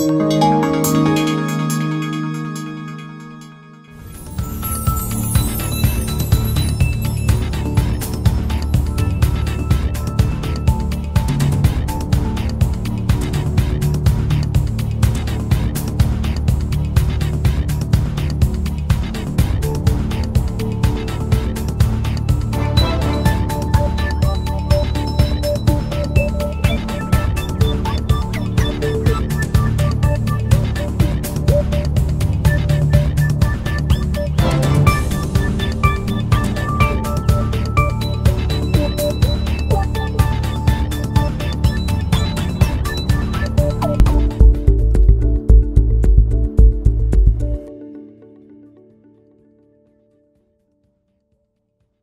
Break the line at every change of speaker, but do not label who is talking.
Música